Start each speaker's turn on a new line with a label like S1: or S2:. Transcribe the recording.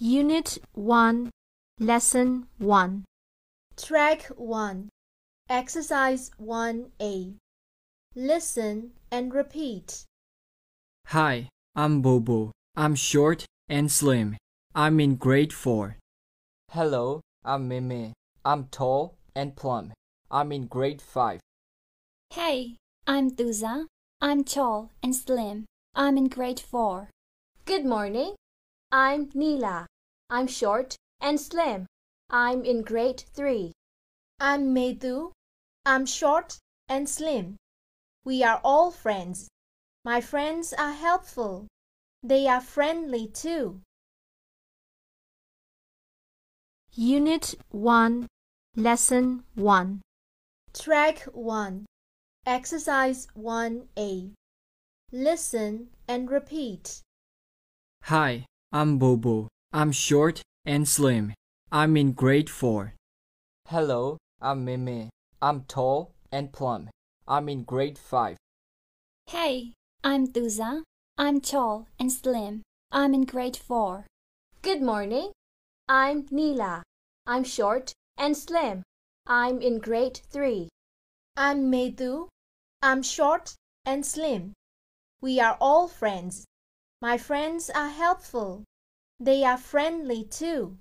S1: Unit 1, Lesson 1.
S2: Track 1, Exercise 1A. Listen and repeat.
S3: Hi, I'm Bobo. I'm short and slim. I'm in grade 4.
S4: Hello, I'm Mimi. I'm tall and plump. I'm in grade 5.
S5: Hey, I'm Duza. I'm tall and slim. I'm in grade 4.
S2: Good morning. I'm Neela. I'm short and slim. I'm in grade 3. I'm Medu. I'm short and slim. We are all friends. My friends are helpful. They are friendly too.
S1: Unit 1, Lesson 1.
S2: Track 1, Exercise 1A. Listen and repeat.
S3: Hi, I'm Bobo. I'm short and slim. I'm in grade 4.
S4: Hello, I'm Mimi. I'm tall and plump. I'm in grade 5.
S5: Hey, I'm Duza. I'm tall and slim. I'm in grade 4.
S2: Good morning. I'm Neela. I'm short and slim. I'm in grade 3. I'm Medu. I'm short and slim. We are all friends. My friends are helpful. They are friendly too.